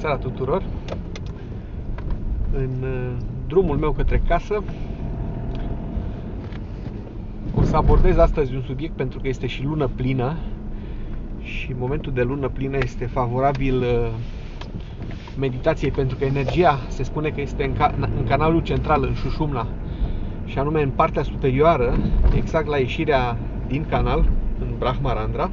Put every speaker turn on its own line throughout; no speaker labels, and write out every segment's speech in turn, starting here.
seara tuturor! În uh, drumul meu către casă o să abordez astăzi un subiect pentru că este și lună plină și momentul de lună plină este favorabil uh, meditației pentru că energia se spune că este în, ca- în canalul central, în șușumna și anume în partea superioară, exact la ieșirea din canal, în Brahmarandra,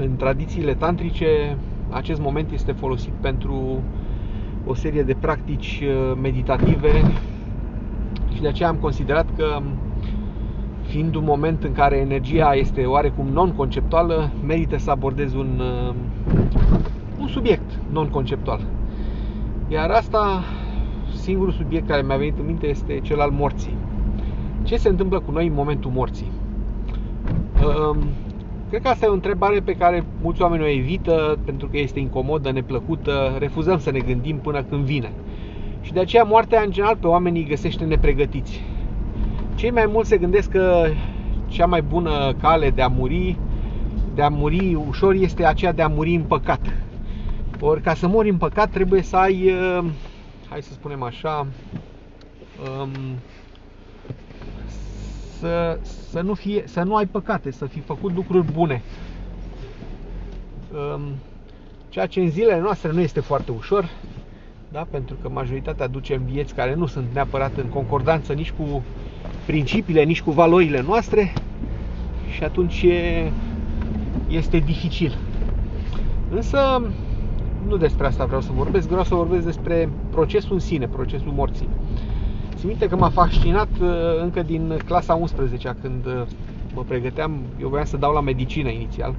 în tradițiile tantrice, acest moment este folosit pentru o serie de practici uh, meditative și de aceea am considerat că fiind un moment în care energia este oarecum non-conceptuală, merită să abordez un, uh, un subiect non-conceptual. Iar asta, singurul subiect care mi-a venit în minte este cel al morții. Ce se întâmplă cu noi în momentul morții? Um, Cred că asta e o întrebare pe care mulți oameni o evită pentru că este incomodă, neplăcută, refuzăm să ne gândim până când vine. Și de aceea moartea în general pe oamenii îi găsește nepregătiți. Cei mai mulți se gândesc că cea mai bună cale de a muri, de a muri ușor este aceea de a muri în păcat. Ori ca să mori în păcat trebuie să ai, uh, hai să spunem așa, um, să, să, nu fie, să nu ai păcate, să fi făcut lucruri bune. Um, ceea ce în zilele noastre nu este foarte ușor, da? pentru că majoritatea ducem vieți care nu sunt neapărat în concordanță nici cu principiile, nici cu valorile noastre și atunci e, este dificil. Însă nu despre asta vreau să vorbesc, vreau să vorbesc despre procesul în sine, procesul morții. Țin minte că m-a fascinat uh, încă din clasa 11 când uh, mă pregăteam, eu voiam să dau la medicină inițial